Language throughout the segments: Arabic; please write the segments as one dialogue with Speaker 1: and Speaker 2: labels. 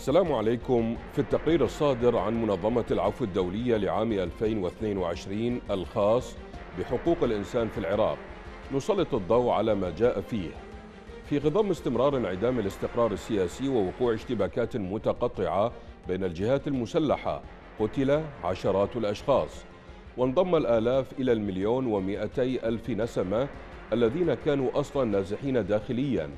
Speaker 1: السلام عليكم في التقرير الصادر عن منظمة العفو الدولية لعام 2022 الخاص بحقوق الإنسان في العراق. نسلط الضوء على ما جاء فيه. في خضم استمرار انعدام الاستقرار السياسي ووقوع اشتباكات متقطعة بين الجهات المسلحة قتل عشرات الأشخاص. وانضم الآلاف إلى المليون ومئتي ألف نسمة الذين كانوا أصلا نازحين داخليا.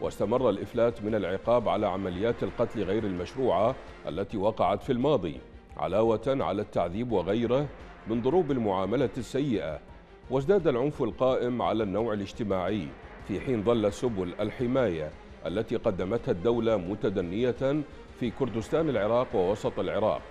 Speaker 1: واستمر الإفلات من العقاب على عمليات القتل غير المشروعة التي وقعت في الماضي علاوة على التعذيب وغيره من ضروب المعاملة السيئة. وازداد العنف القائم على النوع الاجتماعي في حين ظل سبل الحماية التي قدمتها الدولة متدنية في كردستان العراق ووسط العراق.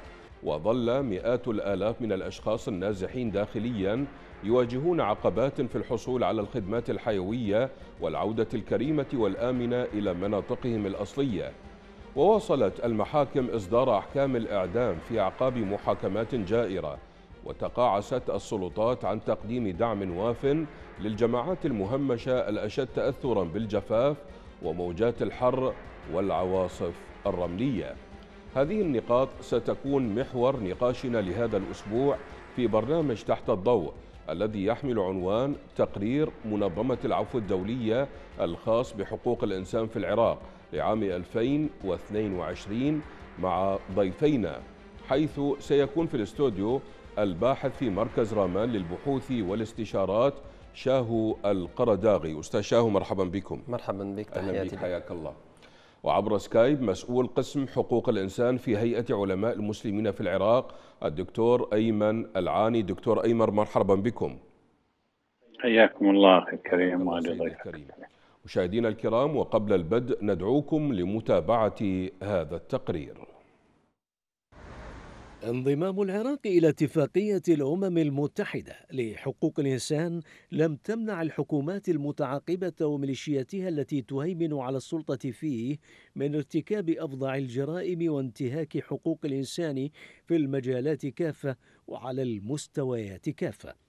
Speaker 1: وظل مئات الآلاف من الأشخاص النازحين داخليا يواجهون عقبات في الحصول على الخدمات الحيوية والعودة الكريمة والآمنة إلى مناطقهم الأصلية. وواصلت المحاكم إصدار أحكام الإعدام في أعقاب محاكمات جائرة وتقاعست السلطات عن تقديم دعم واف للجماعات المهمشة الأشد تأثرا بالجفاف وموجات الحر والعواصف الرملية. هذه النقاط ستكون محور نقاشنا لهذا الأسبوع في برنامج تحت الضوء. الذي يحمل عنوان تقرير منظمة العفو الدولية الخاص بحقوق الإنسان في العراق لعام 2022 مع ضيفينا حيث سيكون في الاستوديو الباحث في مركز رامان للبحوث والاستشارات شاهو القرداغي. أستاذ شاهو مرحبا بكم.
Speaker 2: مرحبا بك
Speaker 1: أهلا بك حياك الله. وعبر سكايب مسؤول قسم حقوق الإنسان في هيئة علماء المسلمين في العراق الدكتور أيمن العاني. دكتور أيمن مرحبا بكم.
Speaker 3: حياكم الله أخي الكريم ضيفك
Speaker 1: مشاهدينا الكرام وقبل البدء ندعوكم لمتابعة هذا التقرير.
Speaker 4: انضمام العراق إلى اتفاقية الأمم المتحدة لحقوق الإنسان لم تمنع الحكومات المتعاقبة وميليشياتها التي تهيمن على السلطة فيه من ارتكاب أفظع الجرائم وانتهاك حقوق الإنسان في المجالات كافة وعلى المستويات كافة.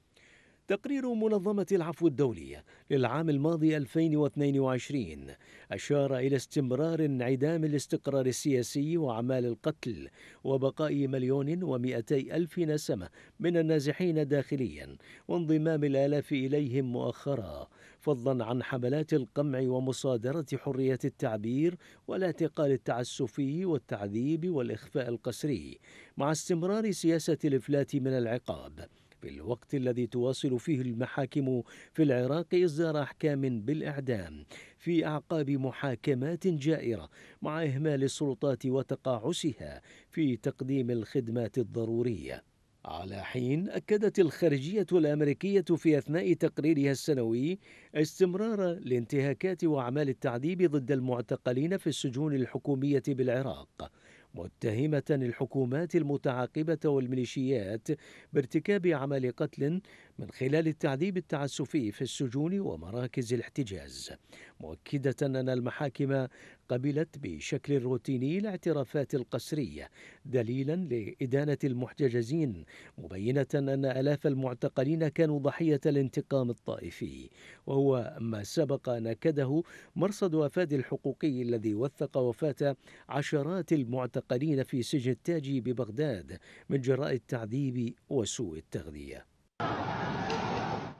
Speaker 4: تقرير منظمة العفو الدولية للعام الماضي 2022 أشار إلى استمرار انعدام الاستقرار السياسي وأعمال القتل وبقاء مليون ومئتي ألف نسمة من النازحين داخليا وانضمام الآلاف إليهم مؤخرا فضلا عن حملات القمع ومصادرة حرية التعبير والإعتقال التعسفي والتعذيب والإخفاء القسري مع استمرار سياسة الإفلات من العقاب. في الوقت الذي تواصل فيه المحاكم في العراق إصدار أحكام بالإعدام في أعقاب محاكمات جائرة مع إهمال السلطات وتقاعسها في تقديم الخدمات الضرورية. على حين أكدت الخارجية الأمريكية في أثناء تقريرها السنوي استمرار الانتهاكات وأعمال التعذيب ضد المعتقلين في السجون الحكومية بالعراق. متهمة الحكومات المتعاقبة والميليشيات بارتكاب عمل قتل من خلال التعذيب التعسفي في السجون ومراكز الاحتجاز. مؤكدة أن المحاكم قبلت بشكل روتيني الاعترافات القسرية دليلا لإدانة المحتجزين مبينة أن ألاف المعتقلين كانوا ضحية الانتقام الطائفي. وهو ما سبق نكده مرصد وفاد الحقوقي الذي وثق وفاة عشرات المعتقلين في سجن التاجي ببغداد من جراء التعذيب وسوء التغذية.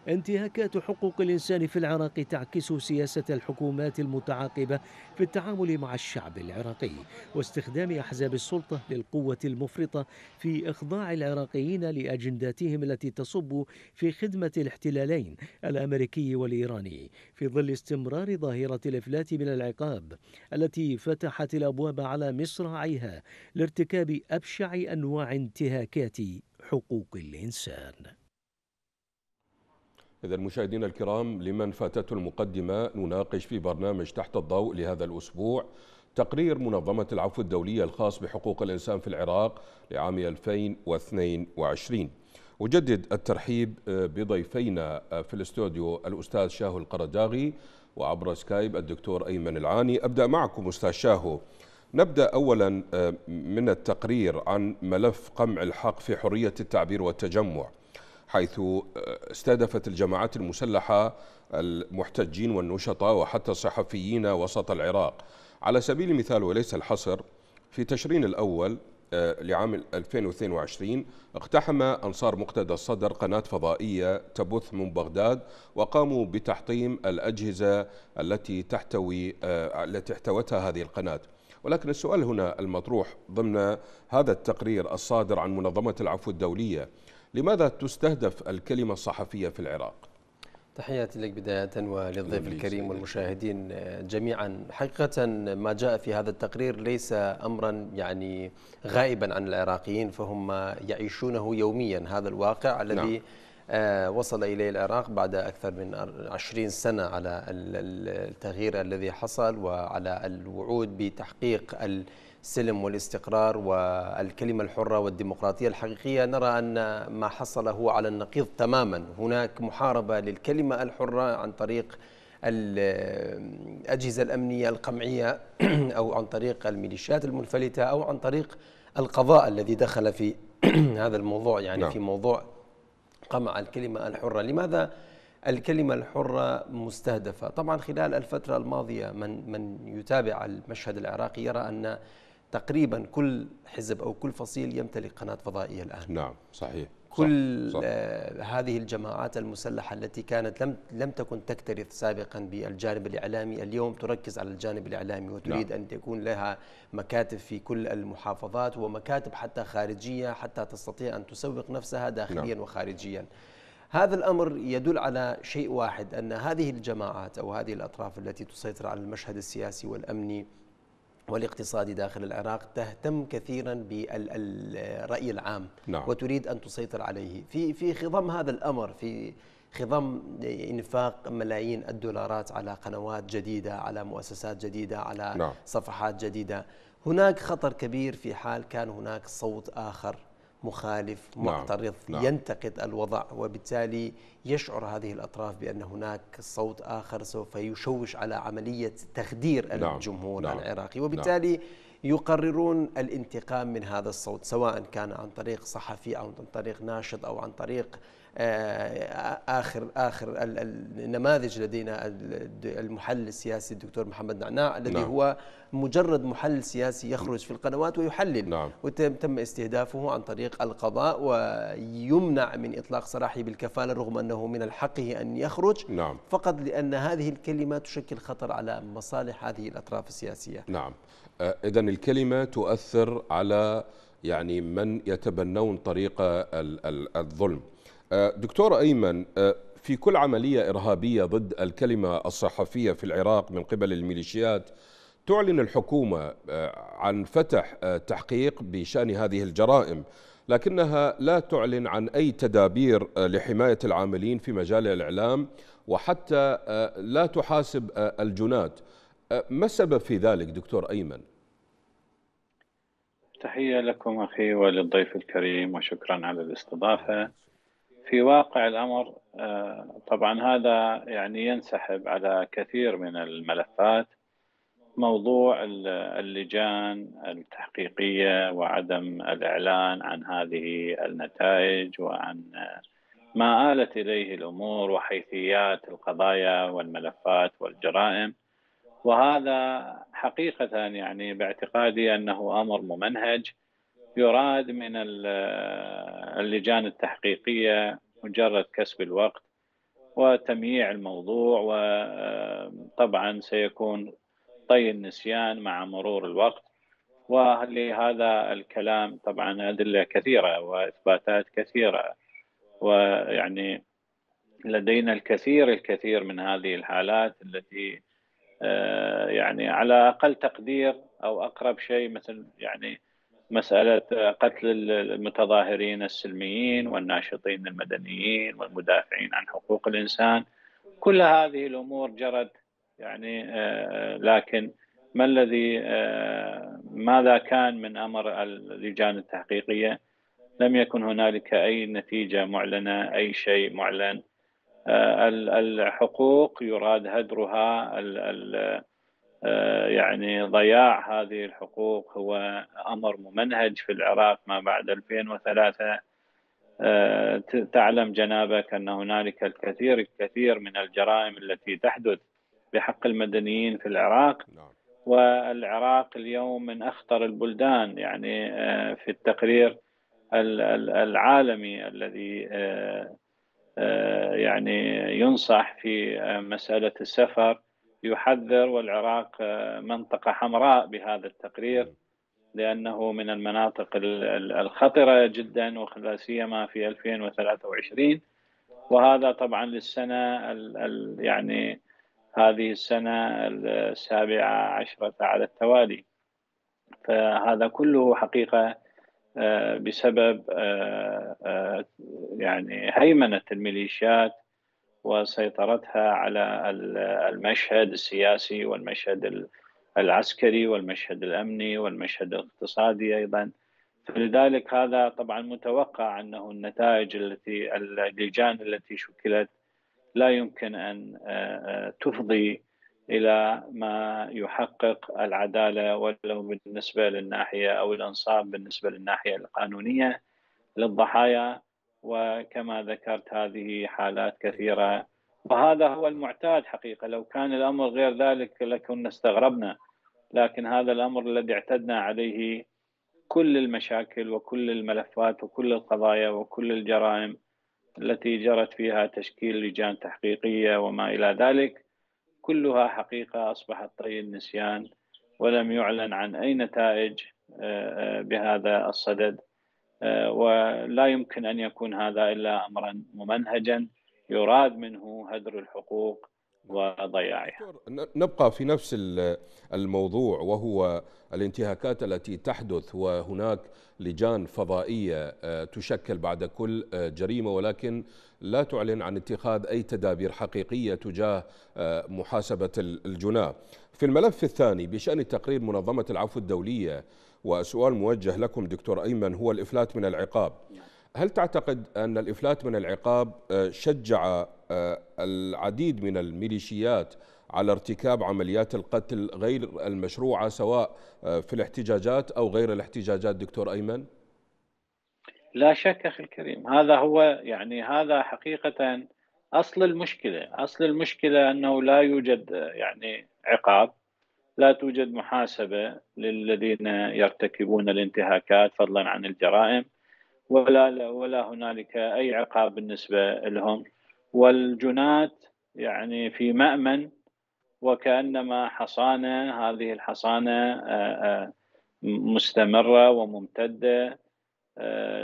Speaker 4: انتهاكات حقوق الإنسان في العراق تعكس سياسة الحكومات المتعاقبة في التعامل مع الشعب العراقي واستخدام أحزاب السلطة للقوة المفرطة في إخضاع العراقيين لأجنداتهم التي تصب في خدمة الاحتلالين الأمريكي والإيراني. في ظل استمرار ظاهرة الإفلات من العقاب التي فتحت الأبواب على مصراعيها لارتكاب أبشع أنواع انتهاكات حقوق الإنسان.
Speaker 1: إذا مشاهدينا الكرام لمن فاتته المقدمة نناقش في برنامج تحت الضوء لهذا الأسبوع تقرير منظمة العفو الدولية الخاص بحقوق الإنسان في العراق لعام 2022 أجدد الترحيب بضيفينا في الاستوديو الأستاذ شاهو القرداغي وعبر سكايب الدكتور أيمن العاني. أبدأ معكم أستاذ شاهو. نبدأ أولا من التقرير عن ملف قمع الحق في حرية التعبير والتجمع. حيث استهدفت الجماعات المسلحة المحتجين والنشطاء وحتى الصحفيين وسط العراق. على سبيل المثال وليس الحصر في تشرين الأول آه، لعام 2022 اقتحم أنصار مقتدى الصدر قناة فضائية تبث من بغداد وقاموا بتحطيم الأجهزة التي تحتوي آه، التي احتوتها هذه القناة. ولكن السؤال هنا المطروح ضمن هذا التقرير الصادر عن منظمة العفو الدولية. لماذا تستهدف الكلمة الصحفية في العراق؟
Speaker 2: تحياتي لك بداية وللضيف الكريم والمشاهدين جميعا حقيقة ما جاء في هذا التقرير ليس أمرا يعني غائبا عن العراقيين فهم يعيشونه يوميا هذا الواقع الذي نعم. آه، وصل إليه العراق بعد أكثر من عشرين سنة على التغيير الذي حصل وعلى الوعود بتحقيق السلم والاستقرار والكلمة الحرة والديمقراطية الحقيقية. نرى أن ما حصل هو على النقيض تماما. هناك محاربة للكلمة الحرة عن طريق الأجهزة الأمنية القمعية أو عن طريق الميليشيات المنفلتة أو عن طريق القضاء الذي دخل في هذا الموضوع. يعني نعم. في موضوع قمع الكلمة الحرة. لماذا الكلمة الحرة مستهدفة؟ طبعا خلال الفترة الماضية من, من يتابع المشهد العراقي يرى أن تقريبا كل حزب أو كل فصيل يمتلك قناة فضائية الآن.
Speaker 1: نعم صحيح.
Speaker 2: كل صح. آه هذه الجماعات المسلحة التي كانت لم لم تكن تكترث سابقا بالجانب الإعلامي اليوم تركز على الجانب الإعلامي وتريد نعم. أن تكون لها مكاتب في كل المحافظات ومكاتب حتى خارجية حتى تستطيع أن تسوق نفسها داخليا نعم. وخارجيا هذا الأمر يدل على شيء واحد أن هذه الجماعات أو هذه الأطراف التي تسيطر على المشهد السياسي والأمني والاقتصادي داخل العراق تهتم كثيرا بالرأي العام نعم. وتريد أن تسيطر عليه في في خضم هذا الأمر في خضم إنفاق ملايين الدولارات على قنوات جديدة على مؤسسات جديدة على نعم. صفحات جديدة هناك خطر كبير في حال كان هناك صوت آخر مخالف نعم، معترض نعم. ينتقد الوضع وبالتالي يشعر هذه الأطراف بأن هناك صوت آخر سوف يشوش على عملية تخدير نعم. الجمهور نعم. العراقي وبالتالي نعم. يقررون الانتقام من هذا الصوت سواء كان عن طريق صحفي أو عن طريق ناشط أو عن طريق آه، آخر آخر النماذج لدينا المحلل السياسي الدكتور محمد نعناع الذي نعم. هو مجرد محلل سياسي يخرج في القنوات ويحلل نعم. وتم استهدافه عن طريق القضاء ويمنع من إطلاق سراحه بالكفالة رغم أنه من حقه أن يخرج نعم. فقط لأن هذه الكلمة تشكل خطر على مصالح هذه الأطراف السياسية.
Speaker 1: نعم. آه، اذا الكلمة تؤثر على يعني من يتبنون طريق الظلم. آه، دكتور أيمن آه، في كل عملية إرهابية ضد الكلمة الصحفية في العراق من قبل الميليشيات تعلن الحكومة عن فتح تحقيق بشأن هذه الجرائم لكنها لا تعلن عن أي تدابير لحماية العاملين في مجال الإعلام وحتى لا تحاسب الجنات ما السبب في ذلك دكتور أيمن؟
Speaker 3: تحية لكم أخي وللضيف الكريم وشكرا على الاستضافة. في واقع الأمر آه، طبعا هذا يعني ينسحب على كثير من الملفات. موضوع اللجان التحقيقية وعدم الإعلان عن هذه النتائج وعن ما آلت إليه الأمور وحيثيات القضايا والملفات والجرائم. وهذا حقيقه يعني باعتقادي أنه أمر ممنهج يراد من اللجان التحقيقية مجرد كسب الوقت وتمييع الموضوع وطبعا سيكون طي النسيان مع مرور الوقت ولهذا الكلام طبعا أدلة كثيرة وإثباتات كثيرة ويعني لدينا الكثير الكثير من هذه الحالات التي يعني على أقل تقدير أو أقرب شيء مثل يعني مسألة قتل المتظاهرين السلميين والناشطين المدنيين والمدافعين عن حقوق الإنسان. كل هذه الأمور جرت يعني آه، لكن ما الذي آه، ماذا كان من أمر اللجان التحقيقية؟ لم يكن هنالك أي نتيجة معلنة أي شيء معلن. آه، الحقوق يراد هدرها آه، يعني ضياع هذه الحقوق هو أمر ممنهج في العراق ما بعد 2003 آه، تعلم جنابك أن هنالك الكثير الكثير من الجرائم التي تحدث بحق المدنيين في العراق نعم. والعراق اليوم من أخطر البلدان يعني في التقرير العالمي الذي يعني ينصح في مسألة السفر. يحذر والعراق منطقة حمراء بهذا التقرير لأنه من المناطق الخطرة جدا ولا سيما في 2023 وهذا طبعا للسنة يعني هذه السنة السابعة عشرة على التوالي. فهذا كله حقيقة بسبب يعني هيمنة الميليشيات وسيطرتها على المشهد السياسي والمشهد العسكري والمشهد الأمني والمشهد الاقتصادي أيضا. فلذلك هذا طبعا متوقع أنه النتائج التي اللجان التي شكلت لا يمكن أن تفضي إلى ما يحقق العدالة ولو بالنسبة للناحية أو الانصاف بالنسبة للناحية القانونية للضحايا وكما ذكرت هذه حالات كثيرة. وهذا هو المعتاد حقيقة. لو كان الأمر غير ذلك لكنا استغربنا لكن هذا الأمر الذي اعتدنا عليه كل المشاكل وكل الملفات وكل القضايا وكل الجرائم التي جرت فيها تشكيل لجان تحقيقية وما إلى ذلك. كلها حقيقة أصبحت طي النسيان ولم يعلن عن أي نتائج بهذا الصدد. ولا يمكن أن يكون هذا إلا امرا ممنهجا يراد منه هدر الحقوق وضياعها
Speaker 1: نبقى في نفس الموضوع وهو الانتهاكات التي تحدث وهناك لجان فضائية تشكل بعد كل جريمة ولكن لا تعلن عن اتخاذ أي تدابير حقيقية تجاه محاسبة الجناه. في الملف الثاني بشأن تقرير منظمة العفو الدولية وسؤال موجه لكم دكتور أيمن هو الإفلات من العقاب. هل تعتقد أن الإفلات من العقاب شجع العديد من الميليشيات على ارتكاب عمليات القتل غير المشروعة سواء في الاحتجاجات أو غير الاحتجاجات دكتور أيمن؟
Speaker 3: لا شك أخي الكريم هذا هو يعني هذا حقيقة أصل المشكلة، أصل المشكلة أنه لا يوجد يعني عقاب لا توجد محاسبة للذين يرتكبون الانتهاكات فضلا عن الجرائم ولا ولا هنالك أي عقاب بالنسبة لهم. والجنات يعني في مأمن وكأنما حصانة هذه الحصانة مستمرة وممتدة.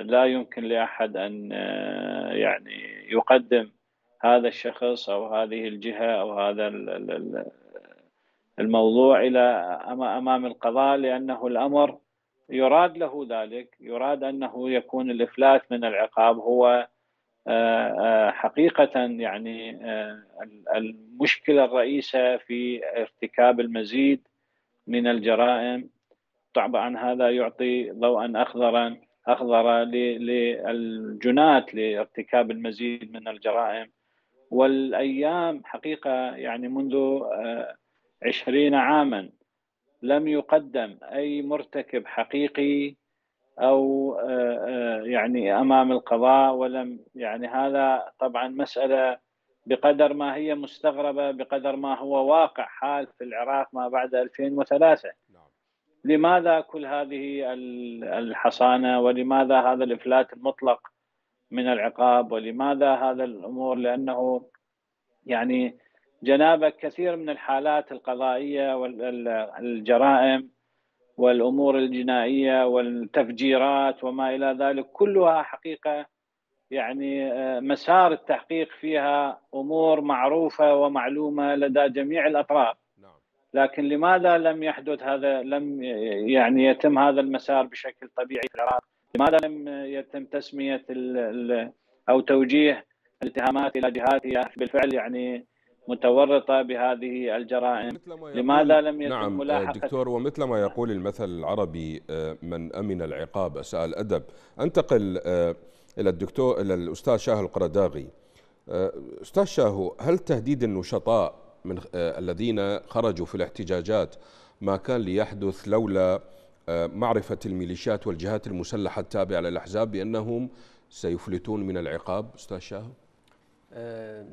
Speaker 3: لا يمكن لأحد أن يعني يقدم هذا الشخص أو هذه الجهة أو هذا الموضوع إلى أمام القضاء لأنه الأمر يراد له ذلك يراد أنه يكون الإفلات من العقاب هو حقيقة يعني المشكلة الرئيسة في ارتكاب المزيد من الجرائم. طبعا هذا يعطي ضوءا أخضرا أخضر للجنات لارتكاب المزيد من الجرائم. والأيام حقيقة يعني منذ عشرين عاما لم يقدم أي مرتكب حقيقي أو يعني أمام القضاء ولم يعني هذا طبعا مسألة بقدر ما هي مستغربة بقدر ما هو واقع حال في العراق ما بعد 2003 لماذا كل هذه الحصانة؟ ولماذا هذا الإفلات المطلق من العقاب؟ ولماذا هذا الأمور؟ لأنه يعني جنابك كثير من الحالات القضائية والجرائم والأمور الجنائية والتفجيرات وما إلى ذلك كلها حقيقة. يعني مسار التحقيق فيها أمور معروفة ومعلومة لدى جميع الأطراف. لكن لماذا لم يحدث هذا لم يعني يتم هذا المسار بشكل طبيعي؟ في العراق؟ لماذا لم يتم تسمية أو توجيه الاتهامات إلى جهات بالفعل يعني متورطة بهذه الجرائم. لماذا لم يتم
Speaker 1: نعم
Speaker 3: ملاحقة؟
Speaker 1: دكتور ومثل ما يقول المثل العربي من أمن العقاب أساء الأدب أنتقل إلى الدكتور إلى الأستاذ شاه القرداغي. أستاذ شاهو هل تهديد النشطاء من الذين خرجوا في الاحتجاجات ما كان ليحدث لولا معرفة الميليشيات والجهات المسلحة التابعة للأحزاب بأنهم سيفلتون من العقاب؟ أستاذ شاهو
Speaker 2: آه،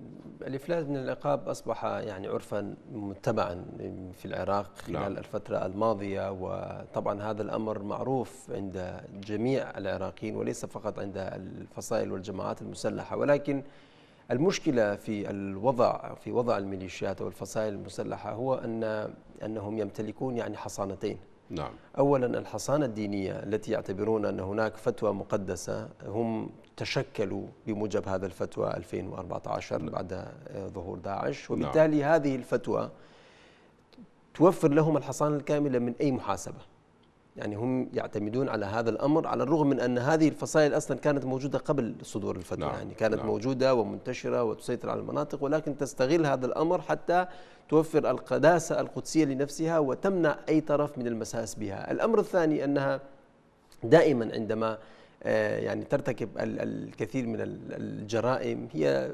Speaker 2: الإفلات من العقاب أصبح يعني عرفا متبعا في العراق خلال نعم. الفترة الماضية وطبعا هذا الأمر معروف عند جميع العراقيين وليس فقط عند الفصائل والجماعات المسلحة ولكن المشكلة في الوضع في وضع الميليشيات والفصائل المسلحة هو أن أنهم يمتلكون يعني حصانتين
Speaker 1: نعم.
Speaker 2: أولا الحصانة الدينية التي يعتبرون أن هناك فتوى مقدسة هم تشكلوا بموجب هذا الفتوى 2014 نعم. بعد ظهور داعش وبالتالي نعم. هذه الفتوى توفر لهم الحصانة الكاملة من أي محاسبة يعني هم يعتمدون على هذا الأمر على الرغم من أن هذه الفصائل أصلا كانت موجودة قبل صدور الفتوى نعم. يعني كانت نعم. موجودة ومنتشرة وتسيطر على المناطق ولكن تستغل هذا الأمر حتى توفر القداسة القدسية لنفسها وتمنع أي طرف من المساس بها. الأمر الثاني أنها دائما عندما يعني ترتكب الكثير من الجرائم هي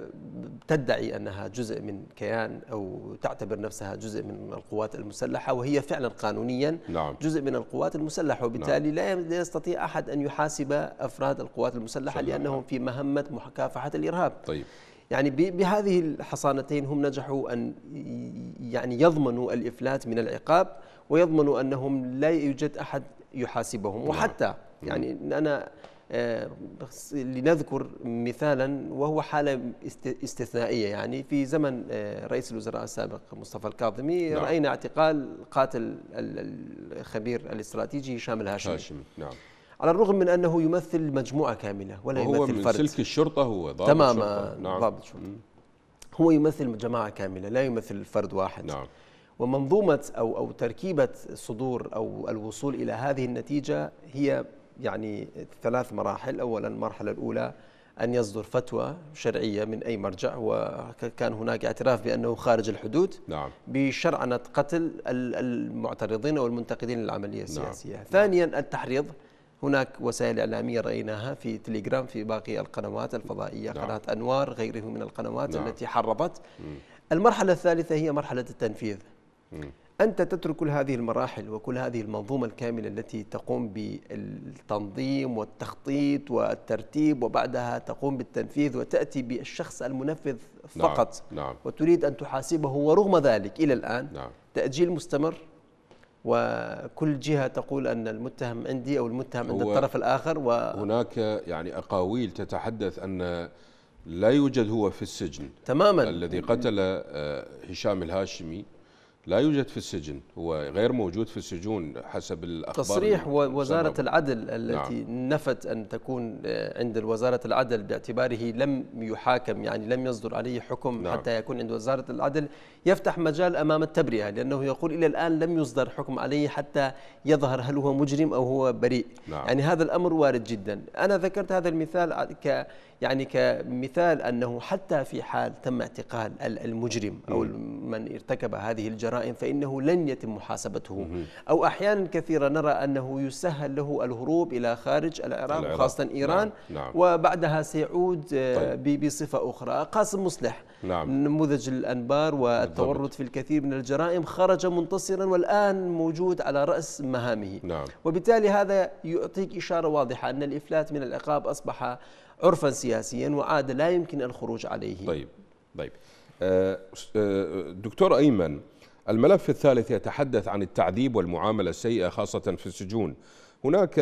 Speaker 2: تدعي أنها جزء من كيان أو تعتبر نفسها جزء من القوات المسلحة وهي فعلا قانونيا
Speaker 1: نعم.
Speaker 2: جزء من القوات المسلحة وبالتالي نعم. لا يستطيع أحد أن يحاسب أفراد القوات المسلحة سلام. لأنهم في مهمة مكافحة الإرهاب.
Speaker 1: طيب.
Speaker 2: يعني بهذه الحصانتين هم نجحوا أن يعني يضمنوا الإفلات من العقاب ويضمنوا أنهم لا يوجد أحد يحاسبهم نعم. وحتى يعني أنا آه، لنذكر مثالا وهو حالة استثنائية يعني في زمن آه، رئيس الوزراء السابق مصطفى الكاظمي نعم. رأينا اعتقال قاتل الخبير الاستراتيجي هشام الهاشمي
Speaker 1: هاشم. نعم.
Speaker 2: على الرغم من أنه يمثل مجموعة كاملة ولا
Speaker 1: يمثل
Speaker 2: من فرد
Speaker 1: سلك الشرطة هو ضابط
Speaker 2: تماما شرطة. نعم. ضابط شرطة هو يمثل جماعة كاملة لا يمثل فرد واحد
Speaker 1: نعم.
Speaker 2: ومنظومة أو أو تركيبة صدور أو الوصول إلى هذه النتيجة هي يعني ثلاث مراحل أولا المرحلة الأولى أن يصدر فتوى شرعية من أي مرجع وكان هناك اعتراف بأنه خارج الحدود
Speaker 1: نعم.
Speaker 2: بشرعنة قتل المعترضين أو المنتقدين للعملية نعم. السياسية نعم. ثانيا التحريض هناك وسائل إعلامية رأيناها في تليجرام في باقي القنوات الفضائية نعم. قناة أنوار غيره من القنوات نعم. التي حرضت المرحلة الثالثة هي مرحلة التنفيذ أنت تترك كل هذه المراحل وكل هذه المنظومة الكاملة التي تقوم بالتنظيم والتخطيط والترتيب وبعدها تقوم بالتنفيذ وتأتي بالشخص المنفذ نعم، فقط
Speaker 1: نعم. نعم.
Speaker 2: وتريد أن تحاسبه ورغم ذلك إلى الآن
Speaker 1: نعم.
Speaker 2: تأجيل مستمر وكل جهة تقول أن المتهم عندي أو المتهم عند الطرف الآخر و
Speaker 1: هناك يعني أقاويل تتحدث أن لا يوجد هو في السجن
Speaker 2: تماما
Speaker 1: الذي قتل آه، هشام الهاشمي لا يوجد في السجن هو غير موجود في السجون حسب الأخبار
Speaker 2: تصريح وزارة العدل التي نعم. نفت أن تكون عند وزارة العدل باعتباره لم يحاكم يعني لم يصدر عليه حكم نعم. حتى يكون عند وزارة العدل يفتح مجال أمام التبرئة لأنه يقول إلى الآن لم يصدر حكم عليه حتى يظهر هل هو مجرم أو هو بريء
Speaker 1: نعم.
Speaker 2: يعني هذا الأمر وارد جدا أنا ذكرت هذا المثال ك يعني كمثال أنه حتى في حال تم اعتقال المجرم أو من ارتكب هذه الجرائم فإنه لن يتم محاسبته أو أحيانا كثيرة نرى أنه يسهل له الهروب إلى خارج العراق خاصة إيران
Speaker 1: نعم. نعم.
Speaker 2: وبعدها سيعود آه، طيب. بصفة أخرى قاسم مصلح
Speaker 1: نعم.
Speaker 2: نموذج الأنبار والتورط في الكثير من الجرائم خرج منتصرا والآن موجود على رأس مهامه.
Speaker 1: نعم.
Speaker 2: وبالتالي هذا يعطيك إشارة واضحة أن الإفلات من العقاب أصبح عرفا سياسيا وعاد لا يمكن الخروج عليه.
Speaker 1: طيب طيب. آه، آه، دكتور أيمن الملف الثالث يتحدث عن التعذيب والمعاملة السيئة خاصة في السجون. هناك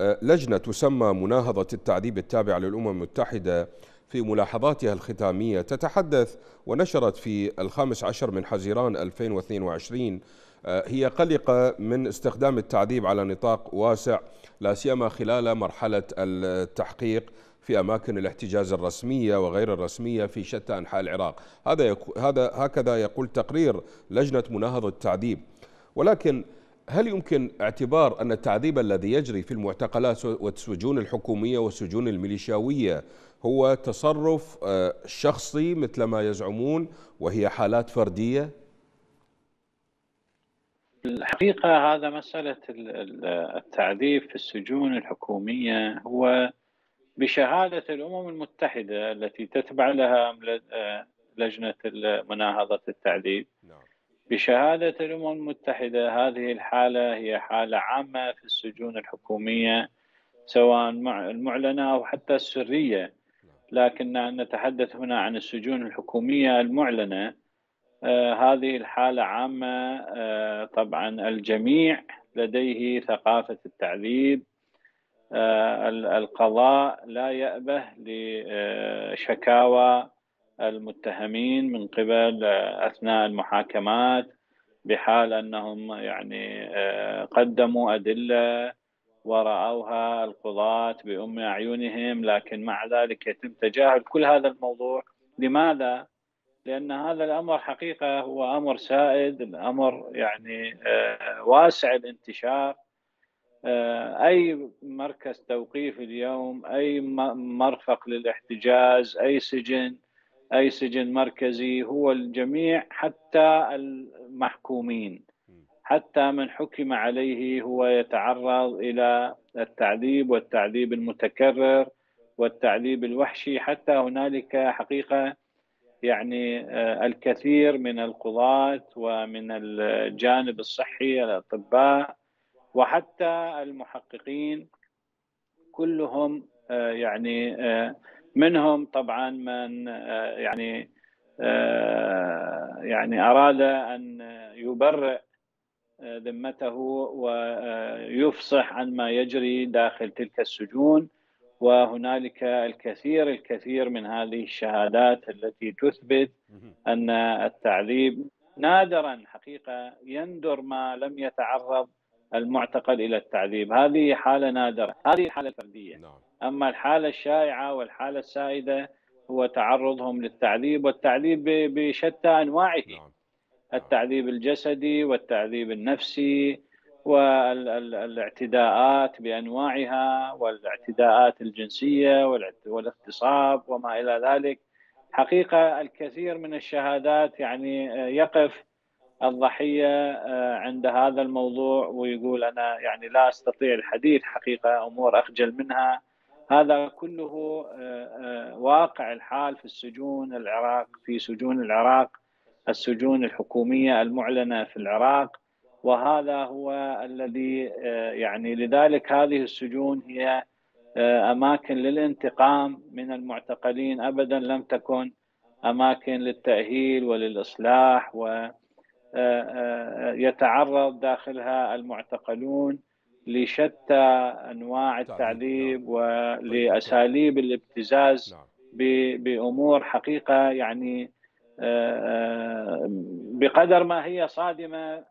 Speaker 1: آه، لجنة تسمى مناهضة التعذيب التابعة للأمم المتحدة في ملاحظاتها الختامية تتحدث ونشرت في الخامس عشر من حزيران 2022 هي قلقة من استخدام التعذيب على نطاق واسع لا سيما خلال مرحلة التحقيق في أماكن الاحتجاز الرسمية وغير الرسمية في شتى أنحاء العراق، هذا هذا هكذا يقول تقرير لجنة مناهضه التعذيب. ولكن هل يمكن اعتبار أن التعذيب الذي يجري في المعتقلات والسجون الحكومية والسجون الميليشياوية هو تصرف آه، شخصي مثل ما يزعمون وهي حالات فردية؟
Speaker 3: الحقيقة هذا مسألة التعذيب في السجون الحكومية هو بشهادة الأمم المتحدة التي تتبع لها آه، لجنة مناهضة التعذيب نعم. بشهادة الأمم المتحدة هذه الحالة هي حالة عامة في السجون الحكومية سواء المعلنة أو حتى السرية لكن نتحدث هنا عن السجون الحكومية المعلنة. آه، هذه الحالة عامة آه، طبعا الجميع لديه ثقافة التعذيب. آه، القضاء لا يأبه لشكاوى المتهمين من قبل أثناء المحاكمات بحال أنهم يعني قدموا أدلة ورأوها القضاة بأم أعينهم لكن مع ذلك يتم تجاهل كل هذا الموضوع. لماذا؟ لأن هذا الأمر حقيقة هو أمر سائد الأمر يعني آه، واسع الانتشار. آه، أي مركز توقيف اليوم أي مرفق للاحتجاز أي سجن أي سجن مركزي هو الجميع حتى المحكومين. حتى من حكم عليه هو يتعرض إلى التعذيب والتعذيب المتكرر والتعذيب الوحشي. حتى هنالك حقيقة يعني آه، الكثير من القضاة ومن الجانب الصحي الأطباء وحتى المحققين كلهم آه، يعني آه، منهم طبعا من يعني يعني أراد أن يبرئ ذمته ويفصح عن ما يجري داخل تلك السجون وهنالك الكثير الكثير من هذه الشهادات التي تثبت أن التعذيب نادرا حقيقة يندر ما لم يتعرض المعتقل إلى التعذيب، هذه حالة نادرة، هذه الحاله الفرديه. نعم. أما الحالة الشائعة والحالة السائدة هو تعرضهم للتعذيب والتعذيب بشتى أنواعه. التعذيب الجسدي والتعذيب النفسي والاعتداءات بأنواعها والاعتداءات الجنسية والاغتصاب وما إلى ذلك. حقيقة الكثير من الشهادات يعني يقف الضحية عند هذا الموضوع ويقول أنا يعني لا أستطيع الحديث حقيقة أمور أخجل منها. هذا كله واقع الحال في السجون العراق في سجون العراق السجون الحكومية المعلنة في العراق وهذا هو الذي آه، يعني لذلك هذه السجون هي آه، أماكن للانتقام من المعتقلين ابدا لم تكن أماكن للتأهيل وللإصلاح و آه، يتعرض داخلها المعتقلون لشتى أنواع التعذيب نعم. ولاساليب الابتزاز نعم. بأمور حقيقة يعني بقدر ما هي صادمة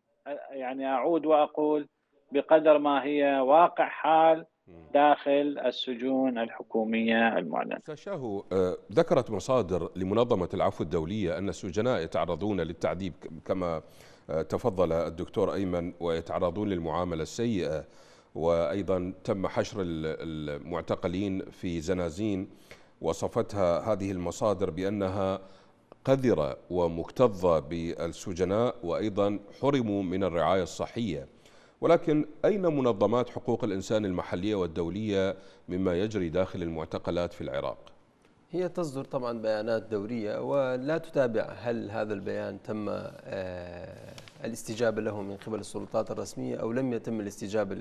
Speaker 3: يعني أعود وأقول بقدر ما هي واقع حال داخل السجون الحكومية المعلنة.
Speaker 1: شاهو آه، ذكرت مصادر لمنظمة العفو الدولية أن السجناء يتعرضون للتعذيب كما آه، تفضل الدكتور أيمن ويتعرضون للمعاملة السيئة وأيضا تم حشر المعتقلين في زنازين وصفتها هذه المصادر بأنها قذرة ومكتظة بالسجناء وأيضا حرموا من الرعاية الصحية ولكن أين منظمات حقوق الإنسان المحلية والدولية مما يجري داخل المعتقلات في العراق؟
Speaker 2: هي تصدر طبعا بيانات دورية ولا تتابع هل هذا البيان تم آه، الاستجابة له من قبل السلطات الرسمية أو لم يتم الاستجابة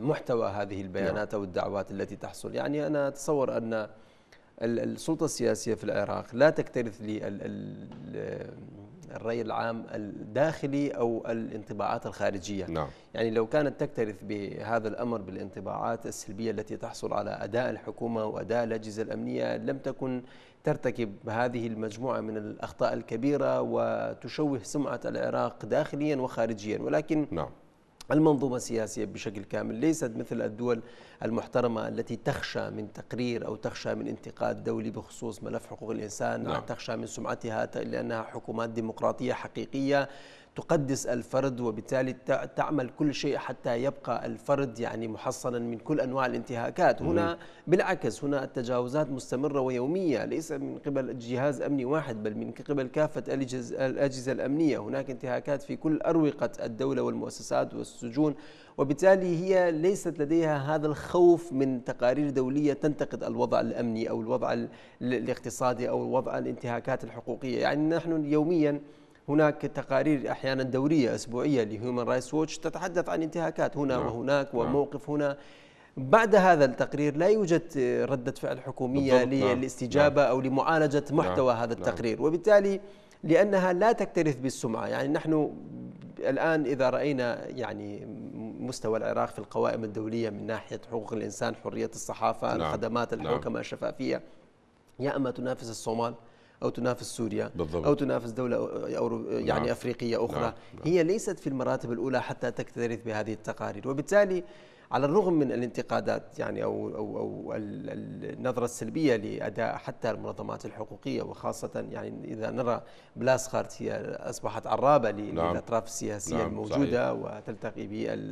Speaker 2: لمحتوى آه، هذه البيانات نعم. أو الدعوات التي تحصل يعني أنا أتصور أن السلطة السياسية في العراق لا تكترث للرأي العام الداخلي أو الانطباعات الخارجية نعم. يعني لو كانت تكترث بهذا الأمر بالانطباعات السلبية التي تحصل على أداء الحكومة وأداء الأجهزة الأمنية لم تكن ترتكب هذه المجموعة من الأخطاء الكبيرة وتشوه سمعة العراق داخليا وخارجيا ولكن نعم. المنظومة السياسية بشكل كامل ليست مثل الدول المحترمة التي تخشى من تقرير أو تخشى من انتقاد دولي بخصوص ملف حقوق الإنسان نعم. تخشى من سمعتها لأنها حكومات ديمقراطية حقيقية تقدس الفرد وبالتالي تعمل كل شيء حتى يبقى الفرد يعني محصنا من كل أنواع الانتهاكات. هنا بالعكس هنا التجاوزات مستمرة ويومية ليس من قبل جهاز أمني واحد بل من قبل كافة الأجهزة الأمنية. هناك انتهاكات في كل أروقة الدولة والمؤسسات والسجون وبالتالي هي ليست لديها هذا الخوف من تقارير دولية تنتقد الوضع الأمني أو الوضع الاقتصادي أو الوضع الانتهاكات الحقوقية. يعني نحن يوميا هناك تقارير أحيانا دورية أسبوعية لهيومن رايتس ووتش تتحدث عن انتهاكات هنا نعم. وهناك نعم. وموقف هنا بعد هذا التقرير لا يوجد ردة فعل حكومية نعم. للاستجابة نعم. أو لمعالجة محتوى نعم. هذا نعم. التقرير نعم. وبالتالي لأنها لا تكترث بالسمعة يعني نحن الآن إذا رأينا يعني مستوى العراق في القوائم الدولية من ناحية حقوق الإنسان حرية الصحافة نعم. الخدمات الحوكمة نعم. الشفافية يا أما تنافس الصومال أو تنافس سوريا بالضبط. أو تنافس دولة أو يعني نعم. أفريقية أخرى نعم. نعم. هي ليست في المراتب الأولى حتى تكترث بهذه التقارير وبالتالي على الرغم من الانتقادات يعني أو أو أو النظرة السلبية لأداء حتى المنظمات الحقوقية وخاصة يعني إذا نرى بلاسخارت هي أصبحت عرابة نعم. للأطراف السياسية نعم. الموجودة صحيح. وتلتقي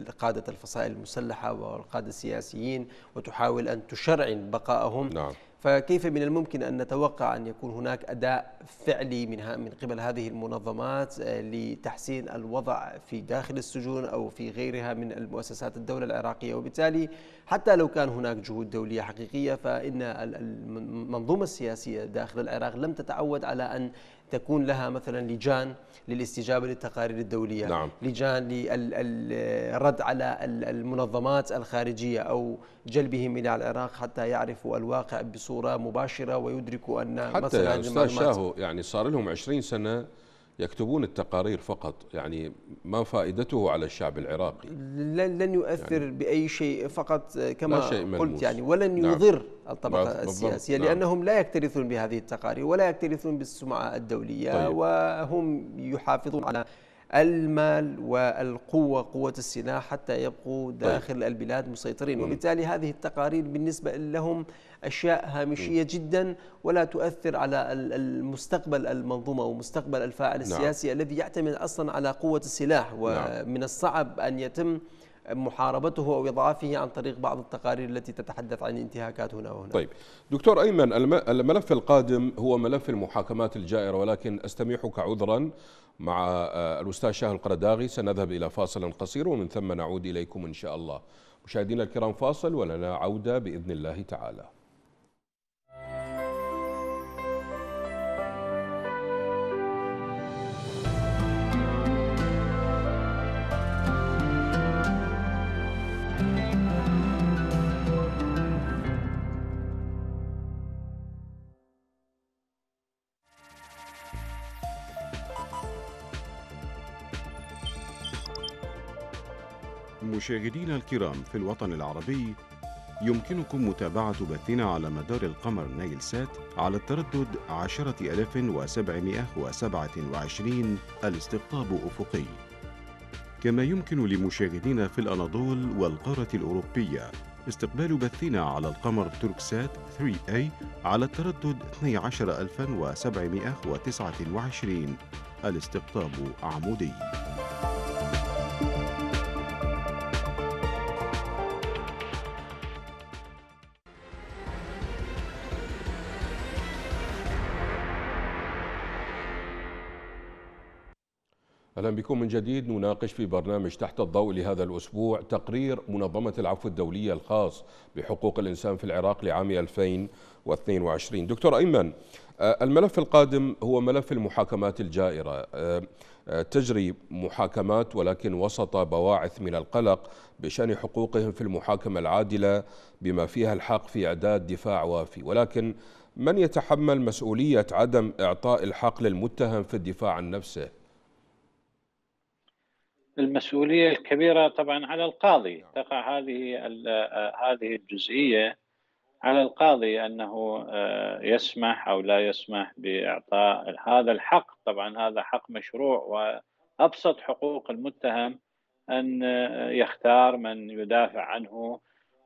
Speaker 2: بقادة الفصائل المسلحة والقادة السياسيين وتحاول أن تشرعن بقائهم نعم. فكيف من الممكن أن نتوقع أن يكون هناك أداء فعلي من من قبل هذه المنظمات آه، لتحسين الوضع في داخل السجون أو في غيرها من المؤسسات الدولة العراقية؟ وبالتالي حتى لو كان هناك جهود دولية حقيقية فإن المنظومة السياسية داخل العراق لم تتعود على أن تكون لها مثلا لجان للاستجابة للتقارير الدولية نعم. لجان للرد على المنظمات الخارجية أو جلبهم إلى العراق حتى يعرفوا الواقع بصورة مباشرة ويدركوا أن
Speaker 1: حتى مثلا يعني أستاذ شاهو يعني صار لهم 20 سنة يكتبون التقارير فقط يعني ما فائدته على الشعب العراقي
Speaker 2: لن يؤثر يعني بأي شيء فقط كما شيء قلت يعني ولن نعم. يضر الطبقة السياسية نعم. لأنهم لا يكترثون بهذه التقارير ولا يكترثون بالسمعة الدولية طيب. وهم يحافظون على المال والقوة قوة السلاح حتى يبقوا طيب. داخل طيب. البلاد مسيطرين وبالتالي هذه التقارير بالنسبة لهم أشياء هامشية جدا ولا تؤثر على المستقبل المنظومة ومستقبل الفاعل نعم. السياسي الذي يعتمد أصلا على قوة السلاح نعم. ومن الصعب أن يتم محاربته أو إضعافه عن طريق بعض التقارير التي تتحدث عن انتهاكات هنا وهنا.
Speaker 1: طيب، دكتور أيمن الملف القادم هو ملف المحاكمات الجائرة ولكن أستميحك عذرا مع آه، الأستاذ شاه القرداغي سنذهب إلى فاصل قصير ومن ثم نعود إليكم إن شاء الله. مشاهدينا الكرام فاصل ولنا عودة بإذن الله تعالى.
Speaker 5: مشاهدينا الكرام في الوطن العربي يمكنكم متابعة بثنا على مدار القمر نايل سات على التردد 10727 الاستقطاب أفقي. كما يمكن لمشاهدينا في الأناضول والقارة الأوروبية استقبال بثنا على القمر تركسات 3A على التردد 12729 الاستقطاب عمودي.
Speaker 1: بكم من جديد نناقش في برنامج تحت الضوء لهذا الأسبوع تقرير منظمة العفو الدولية الخاص بحقوق الإنسان في العراق لعام 2022 دكتور أيمن آه، الملف القادم هو ملف المحاكمات الجائرة. آه، آه، تجري محاكمات ولكن وسط بواعث من القلق بشأن حقوقهم في المحاكمة العادلة بما فيها الحق في إعداد دفاع وافي. ولكن من يتحمل مسؤولية عدم إعطاء الحق للمتهم في الدفاع عن نفسه؟
Speaker 3: المسؤولية الكبيرة طبعا على القاضي. نعم. تقع هذه هذه الجزئية على القاضي أنه آه، يسمح أو لا يسمح بإعطاء هذا الحق. طبعا هذا حق مشروع وأبسط حقوق المتهم أن آه، يختار من يدافع عنه.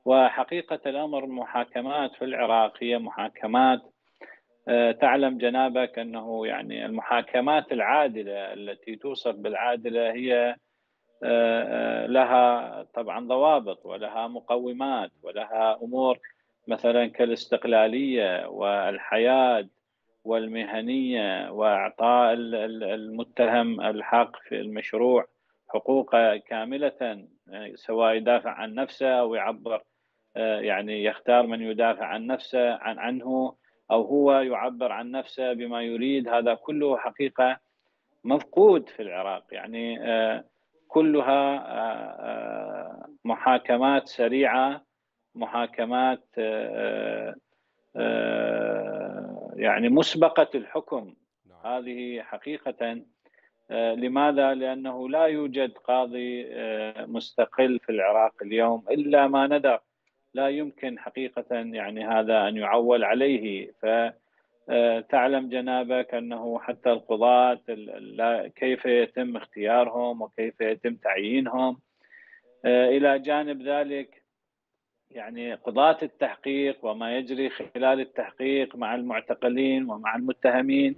Speaker 3: وحقيقة الأمر المحاكمات في العراق هي محاكمات آه، تعلم جنابك أنه يعني المحاكمات العادلة التي توصف بالعادلة هي لها طبعا ضوابط ولها مقومات ولها أمور مثلا كالاستقلالية والحياد والمهنية وإعطاء المتهم الحق في المشروع حقوقه كاملة سواء يدافع عن نفسه أو يعبر يعني يختار من يدافع عن نفسه عن عنه أو هو يعبر عن نفسه بما يريد. هذا كله حقيقة مفقود في العراق. يعني كلها آه، آه، محاكمات سريعة محاكمات يعني مسبقة الحكم نعم. هذه حقيقة لماذا؟ لأنه لا يوجد قاضي مستقل في العراق اليوم إلا ما ندر لا يمكن حقيقة يعني هذا أن يعول عليه فتعلم جنابك أنه حتى القضاة كيف يتم اختيارهم وكيف يتم تعيينهم. إلى جانب ذلك يعني قضاة التحقيق وما يجري خلال التحقيق مع المعتقلين ومع المتهمين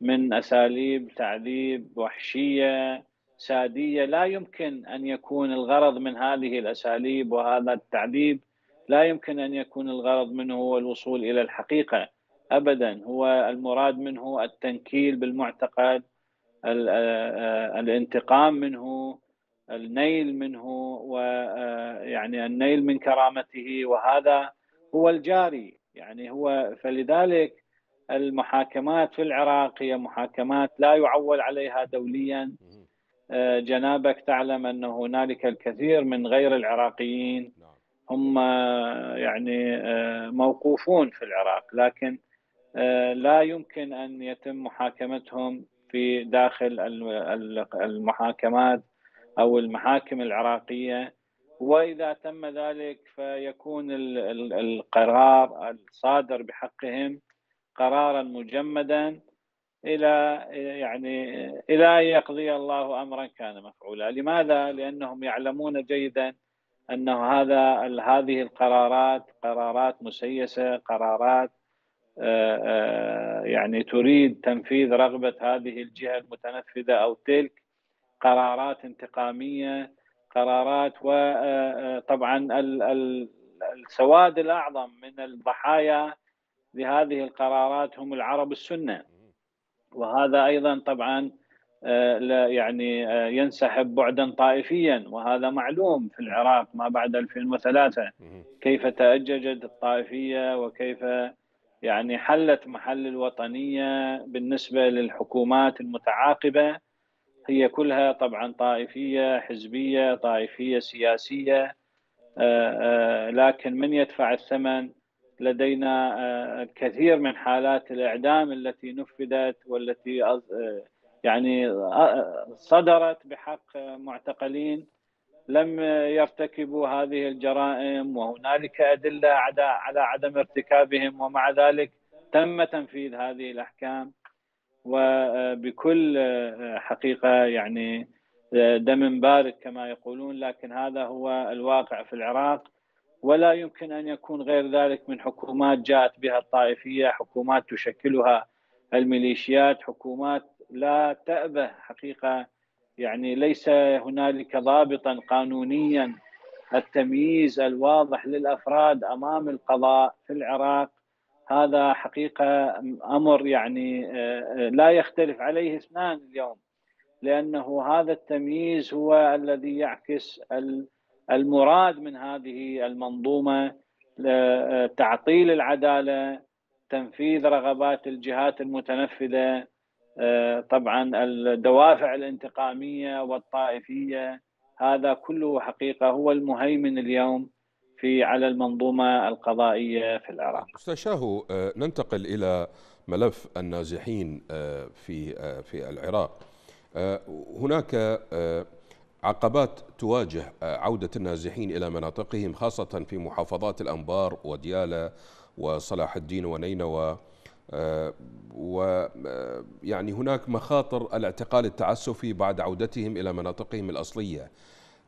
Speaker 3: من أساليب تعذيب وحشية سادية. لا يمكن أن يكون الغرض من هذه الأساليب وهذا التعذيب لا يمكن أن يكون الغرض منه هو الوصول إلى الحقيقة. ابدا. هو المراد منه التنكيل بالمعتقد الانتقام منه النيل منه ويعني النيل من كرامته وهذا هو الجاري. يعني هو فلذلك المحاكمات في العراق هي محاكمات لا يعول عليها دوليا. جنابك تعلم أن هنالك الكثير من غير العراقيين. هم يعني موقوفون في العراق. لكن لا يمكن أن يتم محاكمتهم في داخل المحاكمات أو المحاكم العراقية وإذا تم ذلك فيكون القرار الصادر بحقهم قرارا مجمدا إلى يعني إلى أن يقضي الله أمرا كان مفعولا، لماذا؟ لأنهم يعلمون جيدا انه هذا هذه القرارات قرارات مسيسة قرارات آه، آه، يعني تريد تنفيذ رغبة هذه الجهة المتنفذة أو تلك قرارات انتقامية قرارات وطبعا آه، السواد الأعظم من الضحايا لهذه القرارات هم العرب السنة. وهذا أيضا طبعا آه، لا يعني آه، ينسحب بعدا طائفيا. وهذا معلوم في العراق ما بعد 2003 كيف تأججت الطائفية وكيف يعني حلت محل الوطنية بالنسبة للحكومات المتعاقبة. هي كلها طبعا طائفية حزبية طائفية سياسية. آه، لكن من يدفع الثمن؟ لدينا كثير من حالات الإعدام التي نفذت والتي يعني آه، صدرت بحق معتقلين. لم يرتكبوا هذه الجرائم وهنالك أدلة على عدم ارتكابهم ومع ذلك تم تنفيذ هذه الأحكام. وبكل آه، حقيقة يعني آه، دم بارد كما يقولون لكن هذا هو الواقع في العراق. ولا يمكن أن يكون غير ذلك من حكومات جاءت بها الطائفية، حكومات تشكلها الميليشيات، حكومات لا تأبه حقيقة يعني ليس هنالك ضابطا قانونيا. التمييز الواضح للأفراد أمام القضاء في العراق. هذا حقيقة أمر يعني آه، لا يختلف عليه اثنان اليوم لأنه هذا التمييز هو الذي يعكس المراد من هذه المنظومة آه، تعطيل العدالة تنفيذ رغبات الجهات المتنفذة آه، طبعا الدوافع الانتقامية والطائفية هذا كله حقيقة هو المهيمن اليوم في على المنظومة القضائية في العراق.
Speaker 1: أستاذ شاهو آه، ننتقل إلى ملف النازحين آه، في في العراق. هناك عقبات تواجه عودة النازحين إلى مناطقهم خاصة في محافظات الأنبار ودياله وصلاح الدين ونينوى ويعني هناك مخاطر الاعتقال التعسفي بعد عودتهم إلى مناطقهم الأصلية